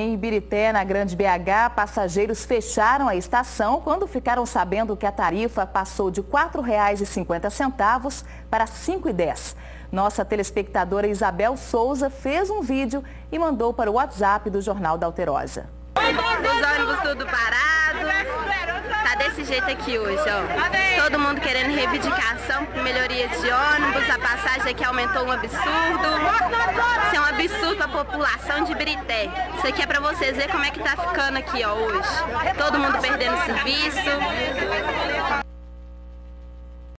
Em Ibirité, na Grande BH, passageiros fecharam a estação quando ficaram sabendo que a tarifa passou de R$ 4,50 para R$ 5,10. Nossa telespectadora Isabel Souza fez um vídeo e mandou para o WhatsApp do Jornal da Alterosa. Os ônibus tudo parado, tá desse jeito aqui hoje, ó. Todo mundo querendo reivindicação, melhoria de ônibus, a passagem aqui aumentou um absurdo. Isso população de Brité. Isso aqui é para vocês verem como é que tá ficando aqui, ó, hoje. Todo mundo perdendo serviço.